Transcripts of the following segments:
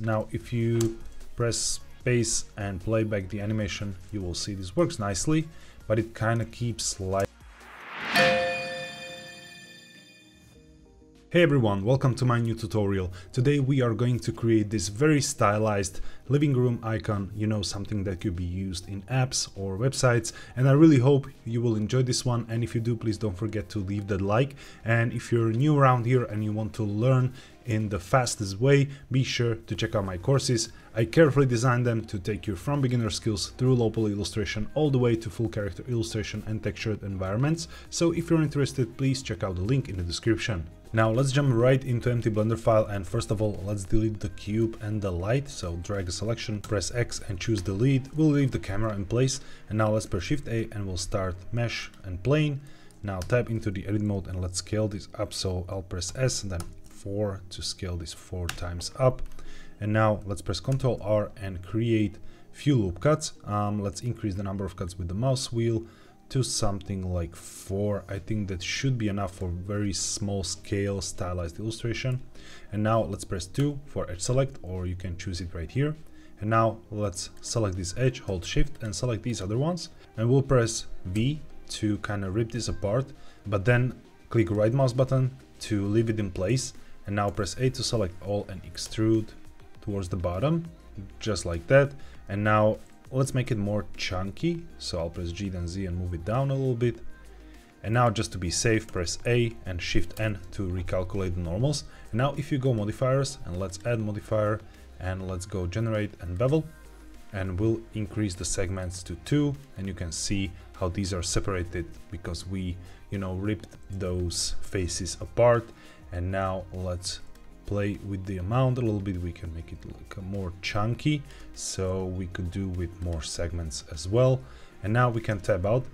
Now, if you press space and play back the animation, you will see this works nicely, but it kind of keeps like Hey everyone, welcome to my new tutorial. Today we are going to create this very stylized living room icon, you know, something that could be used in apps or websites. And I really hope you will enjoy this one. And if you do, please don't forget to leave that like. And if you're new around here and you want to learn in the fastest way, be sure to check out my courses. I carefully designed them to take you from beginner skills through low-poly illustration all the way to full character illustration and textured environments. So if you're interested, please check out the link in the description. Now let's jump right into empty blender file and first of all let's delete the cube and the light. So drag a selection, press X and choose delete. We'll leave the camera in place and now let's press shift A and we'll start mesh and plane. Now tap into the edit mode and let's scale this up. So I'll press S and then 4 to scale this 4 times up. And now let's press Ctrl R and create few loop cuts. Um, let's increase the number of cuts with the mouse wheel to something like 4. I think that should be enough for very small scale stylized illustration. And now let's press 2 for edge select or you can choose it right here. And now let's select this edge, hold shift and select these other ones. And we'll press V to kind of rip this apart, but then click right mouse button to leave it in place. And now press A to select all and extrude towards the bottom, just like that. And now let's make it more chunky. So I'll press G then Z and move it down a little bit. And now just to be safe, press A and Shift N to recalculate the normals. And now if you go modifiers and let's add modifier and let's go generate and bevel and we'll increase the segments to two and you can see how these are separated because we you know ripped those faces apart and now let's play with the amount a little bit we can make it look more chunky so we could do with more segments as well. And now we can tab out.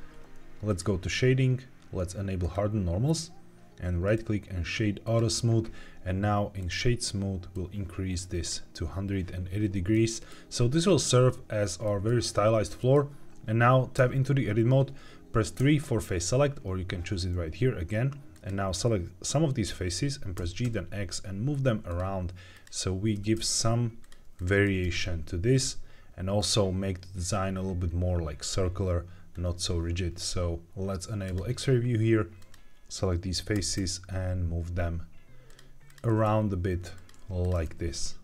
Let's go to shading. Let's enable harden normals and right click and shade auto smooth and now in shade smooth we'll increase this to 180 degrees. So this will serve as our very stylized floor. And now tap into the edit mode. Press 3 for face select or you can choose it right here again and now select some of these faces and press G then X and move them around. So we give some variation to this and also make the design a little bit more like circular not so rigid. So let's enable x-ray view here select these faces and move them around a bit like this.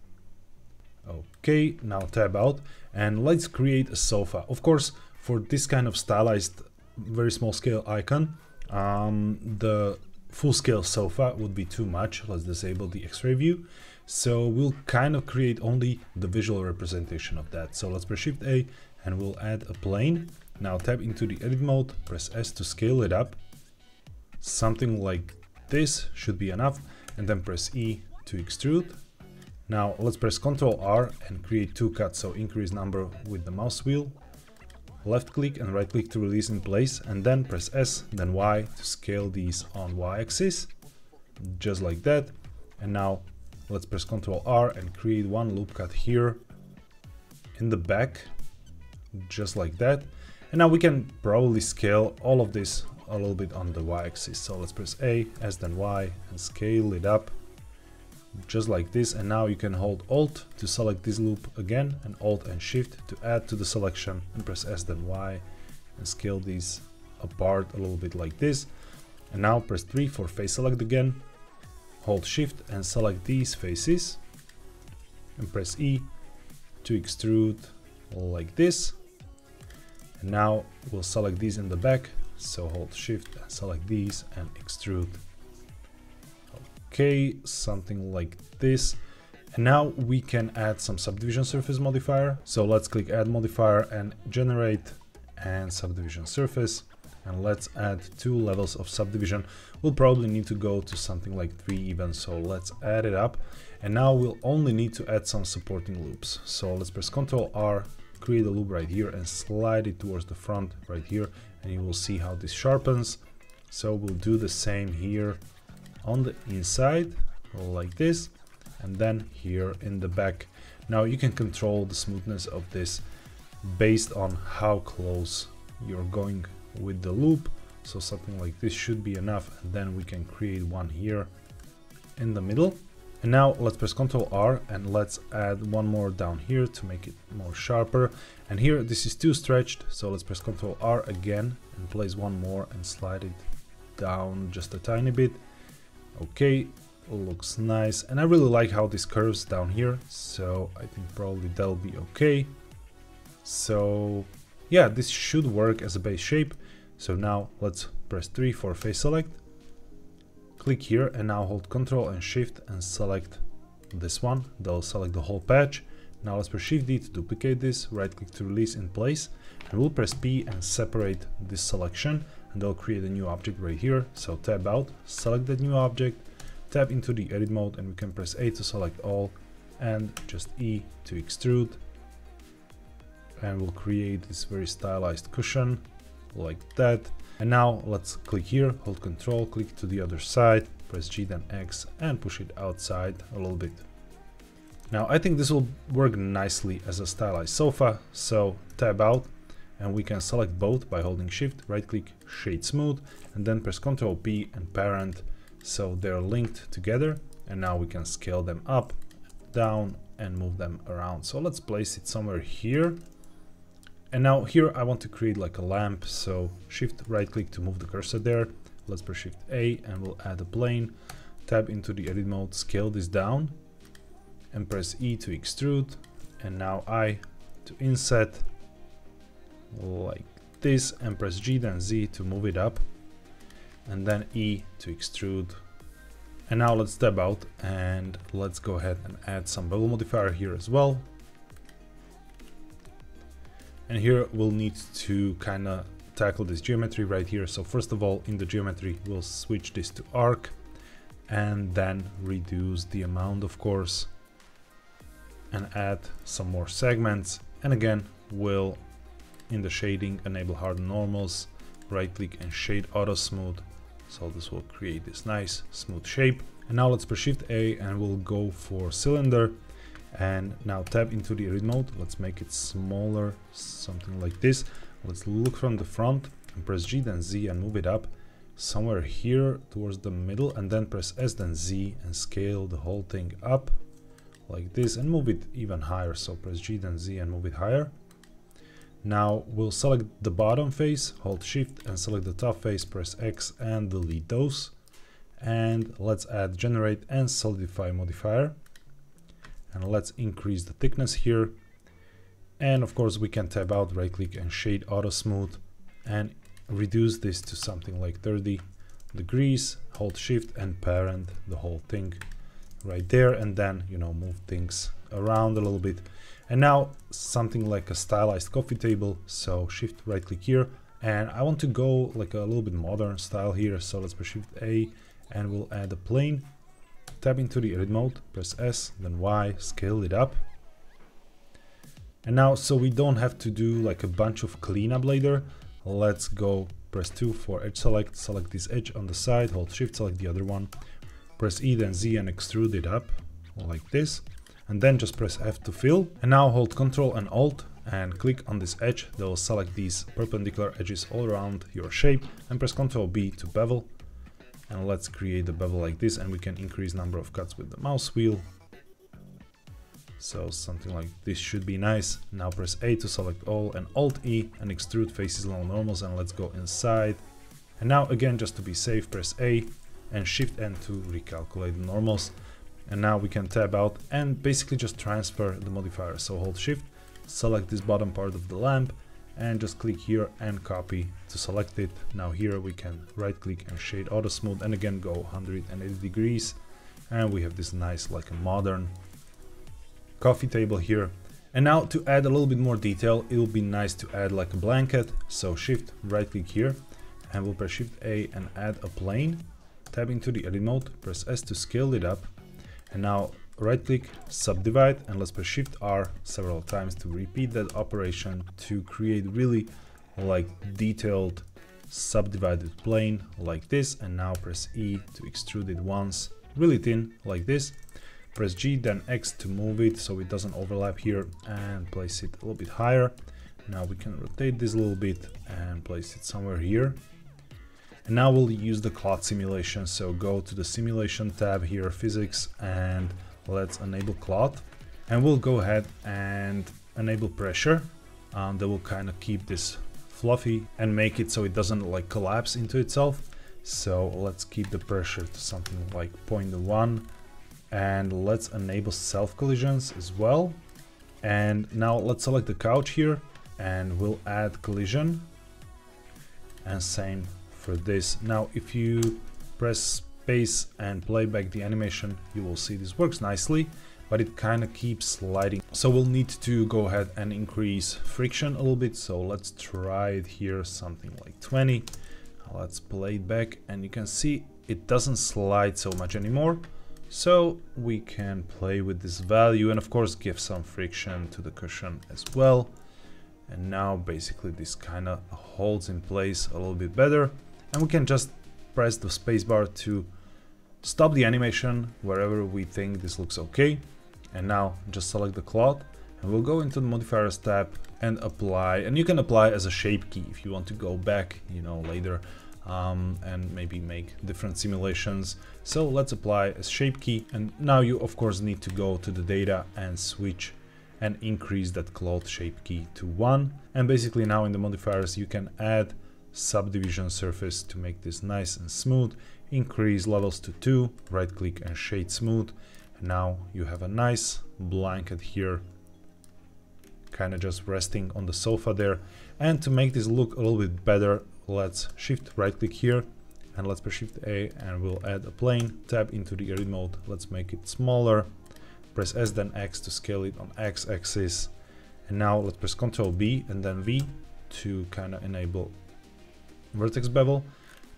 Okay now tab out and let's create a sofa. Of course for this kind of stylized very small scale icon um, the full-scale sofa would be too much. Let's disable the X-ray view. So we'll kind of create only the visual representation of that. So let's press Shift A and we'll add a plane. Now tap into the edit mode, press S to scale it up. Something like this should be enough. And then press E to extrude. Now let's press Ctrl R and create two cuts. So increase number with the mouse wheel left click and right click to release in place and then press S then Y to scale these on Y axis just like that. And now let's press Ctrl R and create one loop cut here in the back just like that. And now we can probably scale all of this a little bit on the Y axis. So let's press A S then Y and scale it up just like this and now you can hold alt to select this loop again and alt and shift to add to the selection and press S then Y and scale these apart a little bit like this. And now press 3 for face select again hold shift and select these faces and press E to extrude like this. And now we'll select these in the back so hold shift and select these and extrude okay something like this. And now we can add some subdivision surface modifier. So let's click add modifier and generate and subdivision surface. And let's add two levels of subdivision. We'll probably need to go to something like three even so let's add it up. And now we'll only need to add some supporting loops. So let's press ctrl r create a loop right here and slide it towards the front right here. And you will see how this sharpens. So we'll do the same here on the inside like this and then here in the back now you can control the smoothness of this based on how close you're going with the loop so something like this should be enough and then we can create one here in the middle And now let's press Ctrl R and let's add one more down here to make it more sharper. And here this is too stretched, so let's press Ctrl R again and place one more and slide it down just a tiny bit. Okay, looks nice. And I really like how this curves down here, so I think probably that'll be okay. So yeah, this should work as a base shape. So now let's press 3 for face select Click here and now hold Ctrl and Shift and select this one. They'll select the whole patch. Now let's press Shift D to duplicate this, right click to release in place, and we'll press P and separate this selection, and they'll create a new object right here. So tab out, select that new object, tap into the edit mode, and we can press A to select all, and just E to extrude. And we'll create this very stylized cushion like that. And now let's click here, hold control, click to the other side, press G then X and push it outside a little bit. Now I think this will work nicely as a stylized sofa, so tab out and we can select both by holding shift, right click, shade smooth and then press Ctrl P and parent so they're linked together and now we can scale them up, down and move them around. So let's place it somewhere here and now here I want to create like a lamp, so shift right click to move the cursor there. Let's press shift A and we'll add a plane. Tab into the edit mode, scale this down and press E to extrude. And now I to inset like this and press G then Z to move it up and then E to extrude. And now let's step out and let's go ahead and add some bevel modifier here as well. And here we'll need to kind of tackle this geometry right here. So first of all, in the geometry, we'll switch this to arc and then reduce the amount, of course, and add some more segments. And again, we'll, in the shading, enable hard normals, right click and shade auto smooth. So this will create this nice smooth shape. And now let's press shift A and we'll go for cylinder. And now tap into the edit mode. Let's make it smaller something like this. Let's look from the front and press G then Z and move it up somewhere here towards the middle. And then press S then Z and scale the whole thing up like this and move it even higher. So press G then Z and move it higher now we'll select the bottom face hold shift and select the top face press X and delete those. And let's add generate and solidify modifier. And let's increase the thickness here. And of course we can tab out right click and shade auto smooth. And reduce this to something like 30 degrees hold shift and parent the whole thing right there and then you know move things around a little bit. And now something like a stylized coffee table. So shift right click here. And I want to go like a little bit modern style here. So let's press shift A and we'll add a plane. Tap into the edit mode, press S, then Y, scale it up. And now, so we don't have to do like a bunch of cleanup later, let's go press 2 for edge select, select this edge on the side, hold shift, select the other one, press E then Z and extrude it up like this, and then just press F to fill. And now hold Ctrl and Alt and click on this edge. That will select these perpendicular edges all around your shape. And press Ctrl B to bevel. And let's create a bevel like this and we can increase number of cuts with the mouse wheel. So something like this should be nice. Now press a to select all and alt e and extrude faces along normals and let's go inside. And now again just to be safe press a and shift n to recalculate the normals and now we can tab out and basically just transfer the modifier so hold shift select this bottom part of the lamp and just click here and copy to selected. Now here we can right click and shade auto smooth and again go 180 degrees and we have this nice like a modern coffee table here. And now to add a little bit more detail, it will be nice to add like a blanket. So shift right click here and we'll press shift A and add a plane. Tab into the edit mode, press S to scale it up. And now right click, subdivide, and let's press shift R several times to repeat that operation to create really like detailed subdivided plane like this. And now press E to extrude it once really thin like this. Press G then X to move it so it doesn't overlap here and place it a little bit higher. Now we can rotate this a little bit and place it somewhere here. And now we'll use the cloth simulation. So go to the simulation tab here, physics, and let's enable cloth. And we'll go ahead and enable pressure. Um, that will kind of keep this fluffy and make it so it doesn't like collapse into itself. So let's keep the pressure to something like 0.1 and let's enable self collisions as well. And now let's select the couch here and we'll add collision and same for this. Now if you press space and play back the animation you will see this works nicely but it kind of keeps sliding. So we'll need to go ahead and increase friction a little bit. So let's try it here, something like 20. Let's play it back and you can see it doesn't slide so much anymore. So we can play with this value and of course give some friction to the cushion as well. And now basically this kind of holds in place a little bit better. And we can just press the spacebar to stop the animation wherever we think this looks okay. And now just select the cloth and we'll go into the modifiers tab and apply. And you can apply as a shape key if you want to go back, you know, later um, and maybe make different simulations. So let's apply a shape key and now you of course need to go to the data and switch and increase that cloth shape key to 1 and basically now in the modifiers you can add subdivision surface to make this nice and smooth. Increase levels to 2 right click and shade smooth. And now you have a nice blanket here kind of just resting on the sofa there. And to make this look a little bit better let's shift right click here and let's press shift A and we'll add a plane, tap into the edit mode, let's make it smaller, press S then X to scale it on X axis. And now let's press Ctrl B and then V to kind of enable vertex bevel.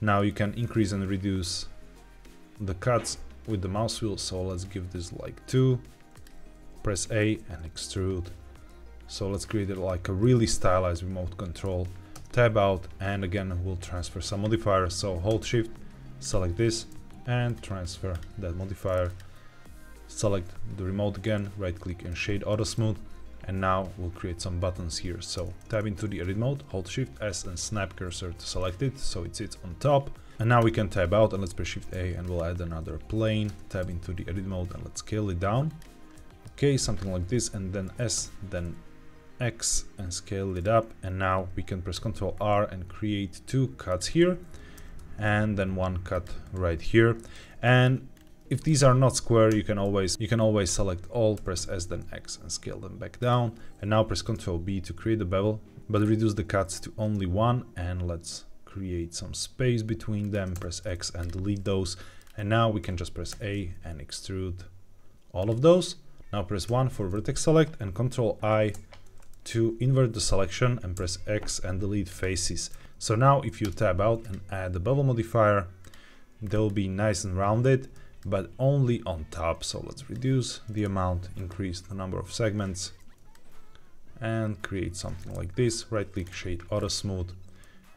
Now you can increase and reduce the cuts with the mouse wheel, so let's give this like 2, press A and extrude. So let's create it like a really stylized remote control. Tab out and again we'll transfer some modifier so hold shift select this and transfer that modifier. Select the remote again right click and shade auto smooth and now we'll create some buttons here. So tab into the edit mode hold shift s and snap cursor to selected so it sits on top. And now we can tab out and let's press shift a and we'll add another plane. Tab into the edit mode and let's scale it down. Okay something like this and then s then X and scale it up. And now we can press Ctrl R and create two cuts here and then one cut right here. And if these are not square you can always you can always select all press S then X and scale them back down. And now press Ctrl B to create the bevel but reduce the cuts to only one and let's create some space between them. Press X and delete those. And now we can just press A and extrude all of those. Now press 1 for vertex select and Ctrl I to invert the selection and press X and delete faces. So now if you tab out and add the bevel modifier, they'll be nice and rounded, but only on top. So let's reduce the amount, increase the number of segments and create something like this. Right click shade auto smooth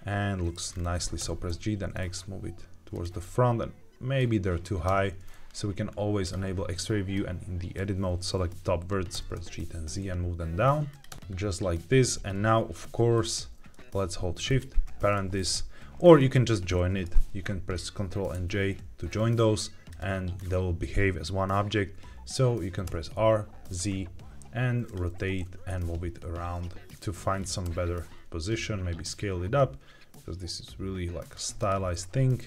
and looks nicely. So press G then X, move it towards the front and maybe they're too high. So we can always enable X-ray view and in the edit mode select top verts, press G and Z and move them down just like this and now of course let's hold shift parent this or you can just join it you can press ctrl and j to join those and they will behave as one object. So you can press r z and rotate and move it around to find some better position maybe scale it up because this is really like a stylized thing.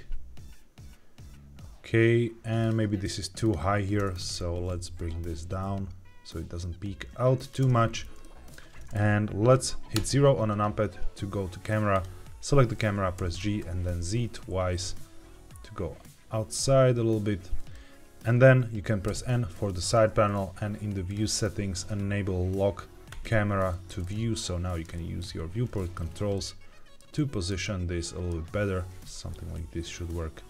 Okay and maybe this is too high here so let's bring this down so it doesn't peek out too much. And let's hit 0 on a numpad to go to camera. Select the camera press G and then Z twice to go outside a little bit. And then you can press N for the side panel and in the view settings enable lock camera to view. So now you can use your viewport controls to position this a little bit better. Something like this should work.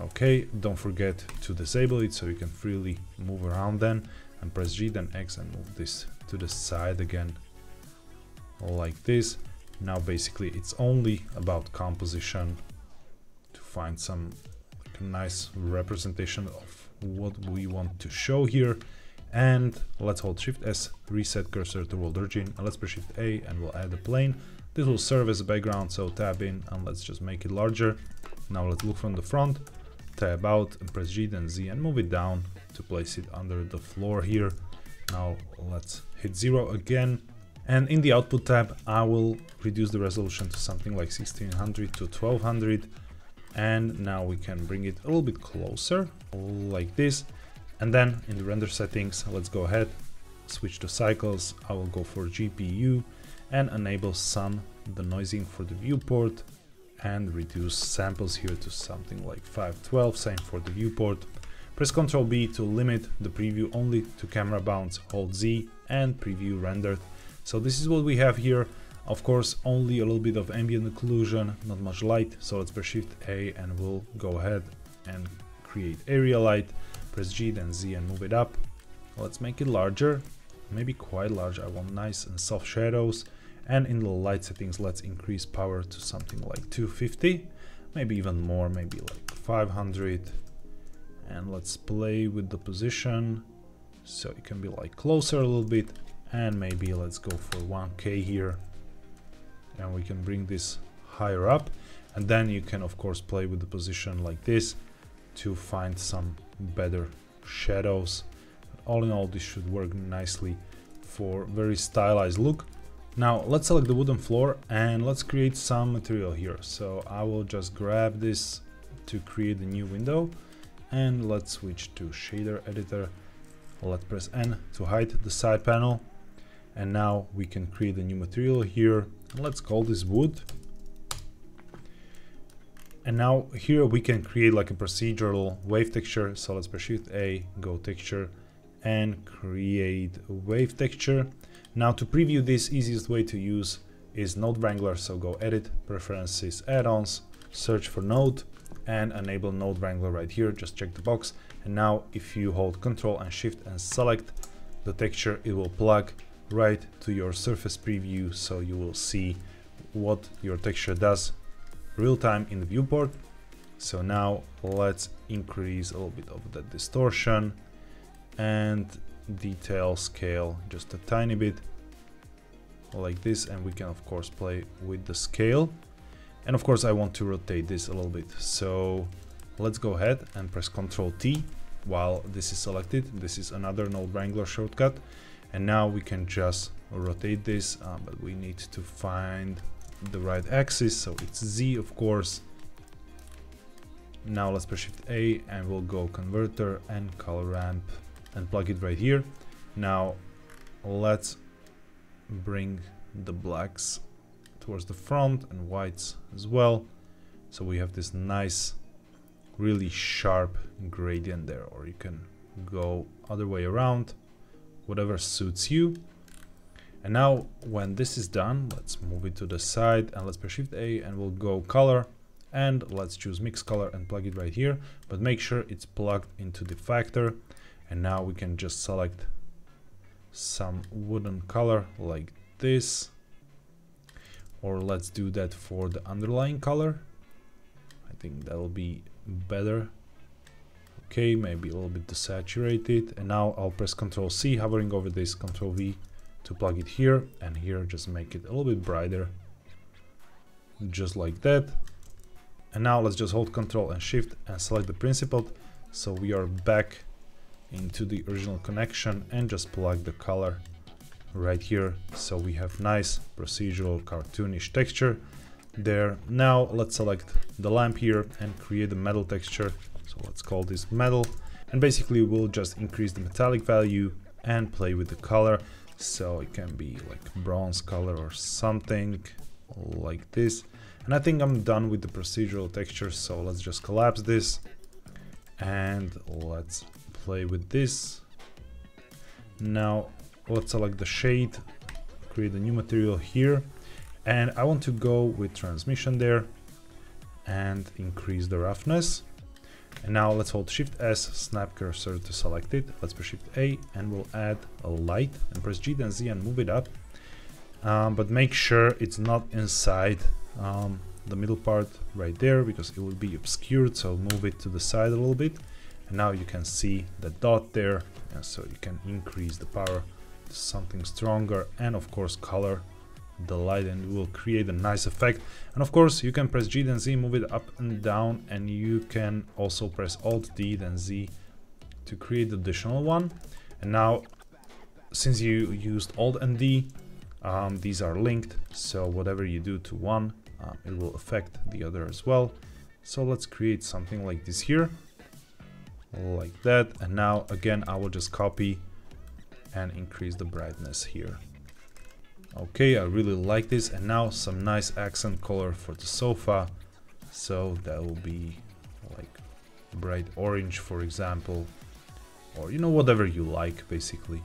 Okay don't forget to disable it so you can freely move around then and press G then X and move this to the side again like this. Now basically it's only about composition to find some nice representation of what we want to show here. And let's hold Shift S, reset cursor to world origin, and let's press Shift A and we'll add a plane. This will serve as a background, so tab in and let's just make it larger. Now let's look from the front, tab out and press G then Z and move it down to place it under the floor here. Now let's hit zero again. And in the output tab, I will reduce the resolution to something like 1600 to 1200. And now we can bring it a little bit closer like this. And then in the render settings, let's go ahead, switch to cycles. I will go for GPU and enable sun noising for the viewport and reduce samples here to something like 512, same for the viewport. Press Ctrl B to limit the preview only to camera bounce, hold Z and preview rendered. So this is what we have here. Of course, only a little bit of ambient occlusion, not much light. So let's press Shift A and we'll go ahead and create area light. Press G then Z and move it up. Let's make it larger, maybe quite large. I want nice and soft shadows. And in the light settings, let's increase power to something like 250, maybe even more, maybe like 500 and let's play with the position so it can be like closer a little bit and maybe let's go for 1k here and we can bring this higher up. And then you can of course play with the position like this to find some better shadows. All in all this should work nicely for very stylized look. Now let's select the wooden floor and let's create some material here. So I will just grab this to create a new window. And let's switch to shader editor. Let's press N to hide the side panel. And now we can create a new material here let's call this wood. And now here we can create like a procedural wave texture. So let's press shift A go texture and create wave texture. Now to preview this easiest way to use is node wrangler. So go edit preferences add-ons search for node and enable node wrangler right here. Just check the box. And now if you hold Control and shift and select the texture it will plug right to your surface preview so you will see what your texture does real time in the viewport so now let's increase a little bit of the distortion and detail scale just a tiny bit like this and we can of course play with the scale and of course I want to rotate this a little bit. So let's go ahead and press Ctrl T while this is selected. This is another Node Wrangler shortcut. And now we can just rotate this, uh, but we need to find the right axis. So it's Z, of course. Now let's press Shift A and we'll go converter and color ramp and plug it right here. Now let's bring the blacks towards the front and whites as well. So we have this nice, really sharp gradient there, or you can go other way around, whatever suits you. And now when this is done, let's move it to the side and let's press Shift A and we'll go color. And let's choose mix color and plug it right here, but make sure it's plugged into the factor. And now we can just select some wooden color like this. Or let's do that for the underlying color. I think that'll be better okay maybe a little bit desaturated. And now I'll press ctrl C hovering over this ctrl V to plug it here and here just make it a little bit brighter just like that. And now let's just hold ctrl and shift and select the principled so we are back into the original connection and just plug the color right here. So we have nice procedural cartoonish texture there. Now let's select the lamp here and create a metal texture so let's call this metal. And basically we'll just increase the metallic value and play with the color. So it can be like bronze color or something like this. And I think I'm done with the procedural texture so let's just collapse this. And let's play with this. Now let's select the shade create a new material here. And I want to go with transmission there and increase the roughness and now let's hold shift S snap cursor to selected. Let's press shift A and we'll add a light and press G then Z and move it up. Um, but make sure it's not inside um, the middle part right there because it will be obscured. So move it to the side a little bit. And now you can see the dot there. And so you can increase the power to something stronger and of course color the light and it will create a nice effect. And of course you can press G then Z move it up and down and you can also press Alt D then Z to create the additional one. And now since you used Alt and D um, these are linked so whatever you do to one um, it will affect the other as well. So let's create something like this here like that. And now again I will just copy and increase the brightness here okay I really like this and now some nice accent color for the sofa. So that will be like bright orange for example. Or you know whatever you like basically.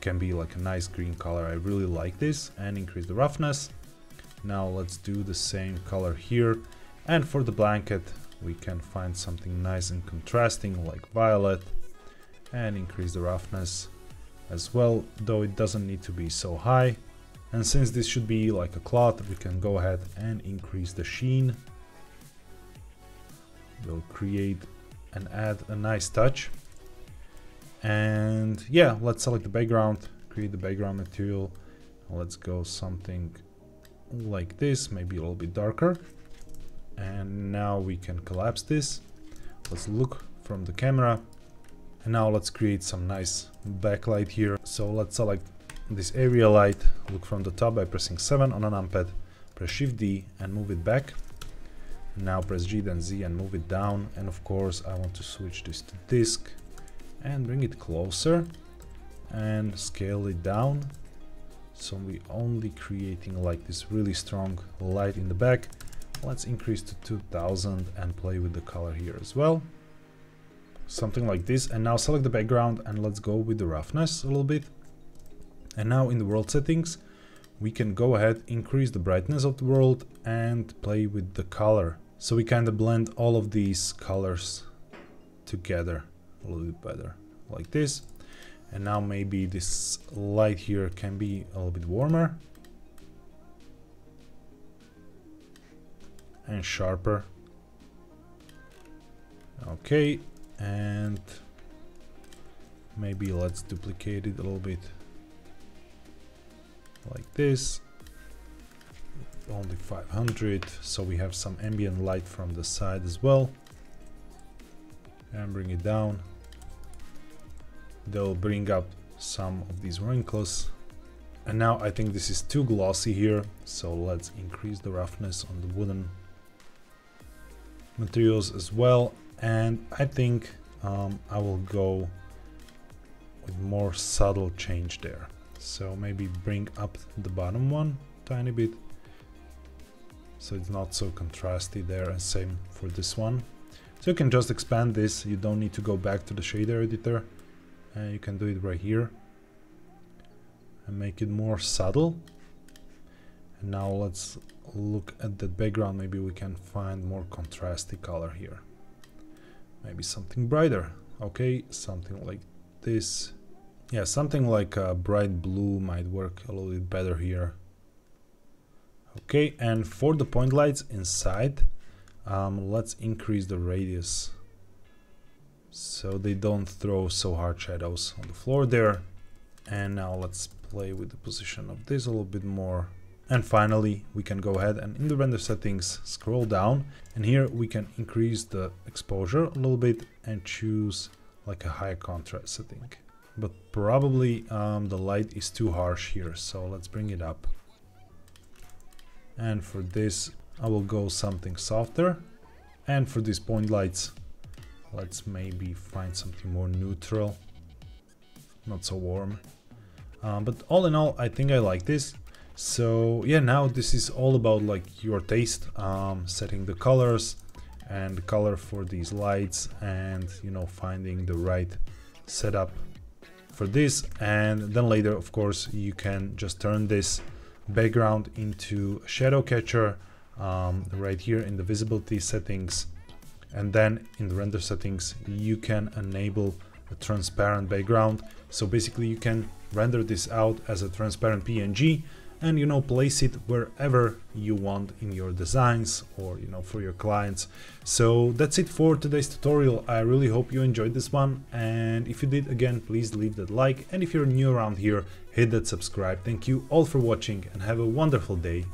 Can be like a nice green color. I really like this and increase the roughness. Now let's do the same color here. And for the blanket we can find something nice and contrasting like violet and increase the roughness as well though it doesn't need to be so high. And since this should be like a cloth we can go ahead and increase the sheen. We'll create and add a nice touch. And yeah let's select the background create the background material. Let's go something like this maybe a little bit darker. And now we can collapse this. Let's look from the camera and now let's create some nice backlight here. So let's select this area light look from the top by pressing 7 on a numpad press shift D and move it back. Now press G then Z and move it down. And of course I want to switch this to disk and bring it closer and scale it down. So we only creating like this really strong light in the back. Let's increase to 2000 and play with the color here as well something like this. And now select the background and let's go with the roughness a little bit. And now in the world settings we can go ahead increase the brightness of the world and play with the color. So we kind of blend all of these colors together a little bit better like this. And now maybe this light here can be a little bit warmer and sharper. Okay and maybe let's duplicate it a little bit. Like this. Only 500 so we have some ambient light from the side as well. And bring it down. They'll bring up some of these wrinkles. And now I think this is too glossy here so let's increase the roughness on the wooden materials as well and I think um, I will go with more subtle change there. So maybe bring up the bottom one tiny bit. So it's not so contrasty there and same for this one. So you can just expand this. You don't need to go back to the shader editor. And you can do it right here. And make it more subtle. And now let's look at the background. Maybe we can find more contrasty color here maybe something brighter. Okay something like this. Yeah something like a bright blue might work a little bit better here. Okay and for the point lights inside um, let's increase the radius so they don't throw so hard shadows on the floor there. And now let's play with the position of this a little bit more and finally we can go ahead and in the render settings scroll down. And here we can increase the exposure a little bit and choose like a high contrast setting. But probably um, the light is too harsh here so let's bring it up. And for this I will go something softer. And for these point lights let's maybe find something more neutral not so warm. Um, but all in all I think I like this so yeah now this is all about like your taste um, setting the colors and the color for these lights and you know finding the right setup for this. And then later of course you can just turn this background into a shadow catcher um, right here in the visibility settings. And then in the render settings you can enable a transparent background. So basically you can render this out as a transparent PNG and you know place it wherever you want in your designs or you know for your clients. So that's it for today's tutorial. I really hope you enjoyed this one and if you did again please leave that like and if you're new around here hit that subscribe. Thank you all for watching and have a wonderful day